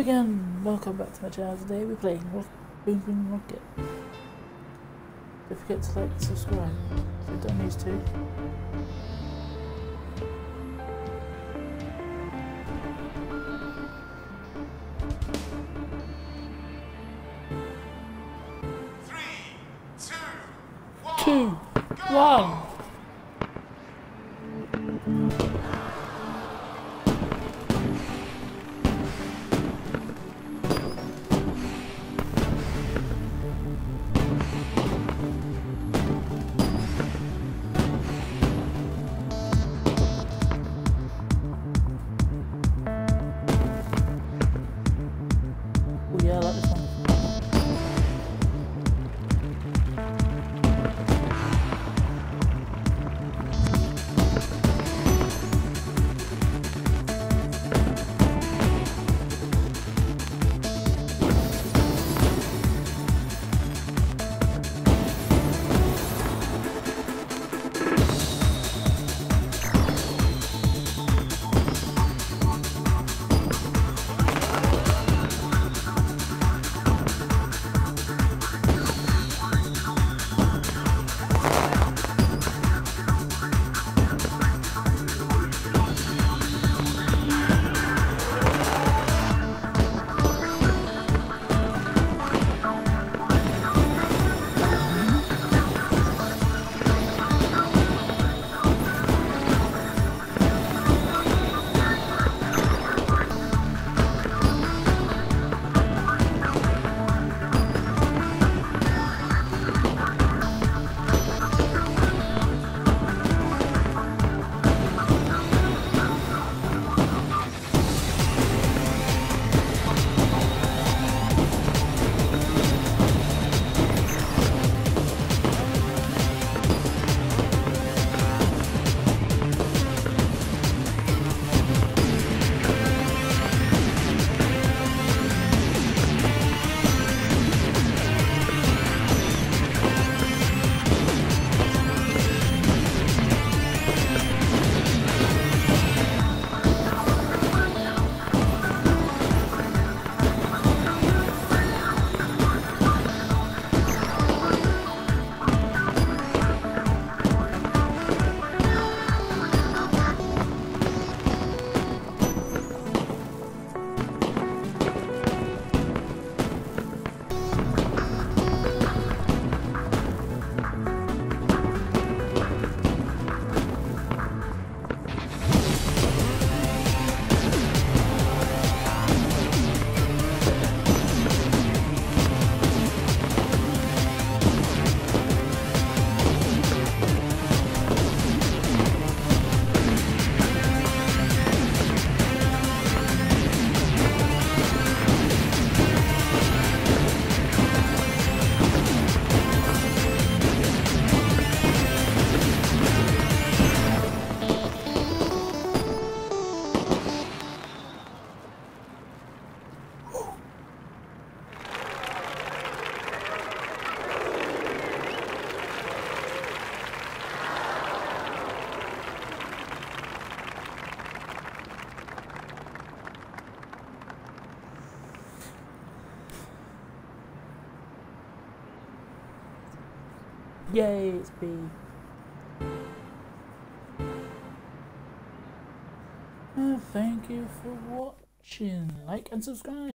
Again, welcome back to my channel. Today we're playing Rock Boom Boom Rocket. Don't forget to like and subscribe if you don't these two. Three, two, one. Two, one. Yeah, Yay, it's B. Uh, thank you for watching. Like and subscribe.